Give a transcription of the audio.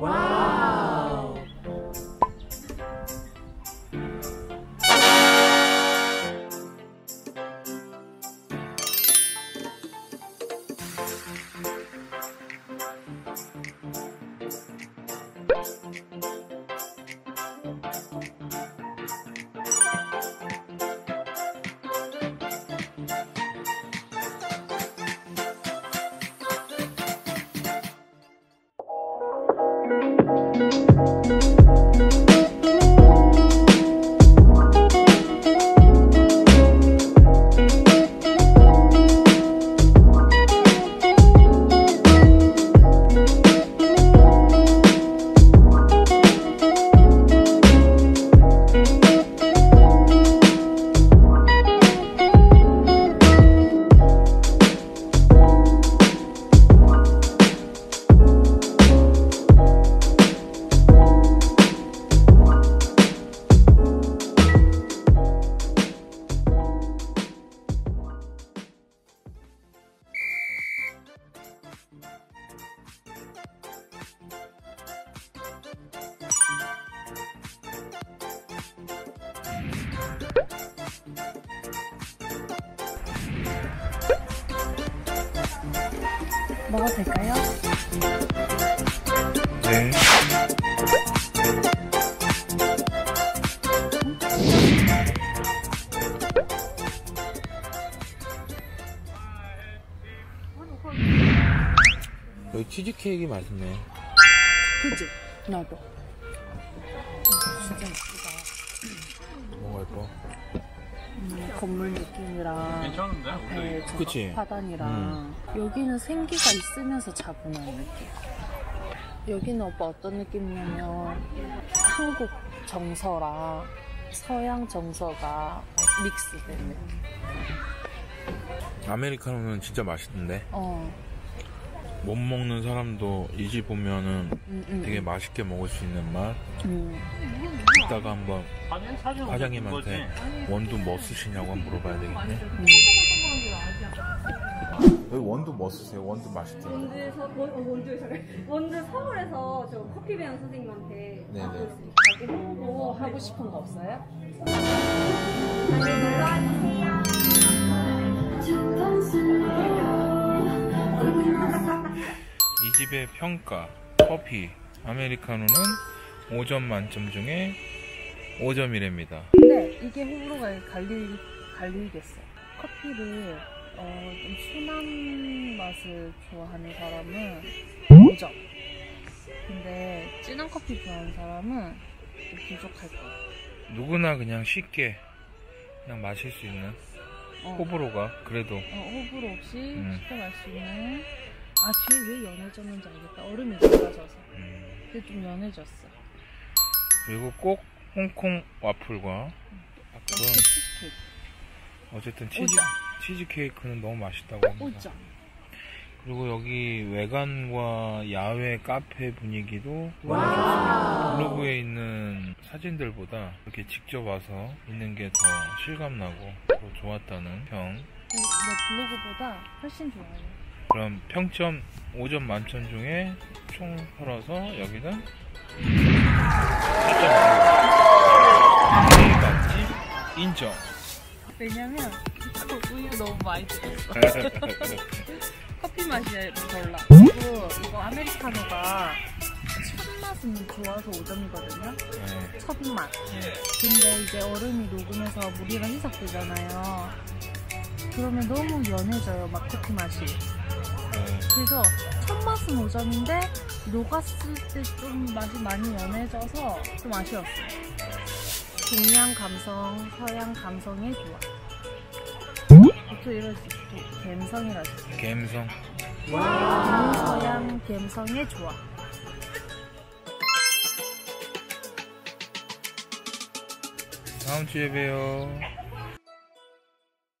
와 먹어도 될까요? 네. 여기 치즈케이크 맛있네. 그지? 나도. 진짜 건물 느낌이랑 괜찮은데? 앞에 저 그치? 화단이랑 여기는 생기가 있으면서 차분한 느낌. 여기는 오빠 어떤 느낌이냐면 한국 정서랑 서양 정서가 믹스된 느낌. 아메리카노는 진짜 맛있는데 어, 못 먹는 사람도 이집 보면은 음, 음, 되게 맛있게 먹을 수 있는 맛. 음. 이따가 한번 과장님한테 원두 뭐 쓰시냐고 한번 물어봐야 되겠네. 음. 여기 원두 뭐 쓰세요? 원두 맛있던데. 원주 서 원, 어, 잠깐 원주 서울에서 저 커피 배운 선생님한테 네네. 있습니다. 뭐 하고 싶은 거 없어요? 이 집의 평가 커피 아메리카노는 5점 만점 중에 5점이랍니다. 근데 이게 호불호가 갈리, 갈리겠어. 커피를 어, 좀 순한 맛을 좋아하는 사람은 5점. 근데 진한 커피 좋아하는 사람은 좀 부족할 거야. 누구나 그냥 쉽게 그냥 마실 수 있는 어, 호불호가 그래도 어, 호불호 없이 음. 쉽게 마실 수 있는. 아, 뒤에 왜 연해졌는지 알겠다. 얼음이 녹아져서. 음, 근데 좀 연해졌어. 그리고 꼭 홍콩 와플과 그건 치즈케이크. 어쨌든 치즈 오점. 치즈 케이크는 너무 맛있다고 합니다. 5점. 그리고 여기 외관과 야외 카페 분위기도 와우. 블로그에 있는 사진들보다 이렇게 직접 와서 있는 게 더 실감나고 더 좋았다는 평. 내 블로그보다 훨씬 좋아요. 그럼 평점 5점 만점 중에 총 털어서 여기는 4점 맛집 인정. 왜냐면 이거 우유 너무 많이 들었어. 커피 맛이 별로. 그리고 이거 아메리카노가 첫 맛은 좋아서 5점이거든요. 네, 첫 맛. 네. 근데 이제 얼음이 녹으면서 물이랑 희석되잖아요. 그러면 너무 연해져요, 막 커피 맛이. 네. 그래서 첫 맛은 5점인데 녹았을 때 좀 맛이 많이 연해져서 좀 아쉬웠어요. 동양 감성, 서양 감성의 조화. 보통 이런 갬성이라 죠 갬성. 동서양 갬성의 조화. 다음 주에 봬요.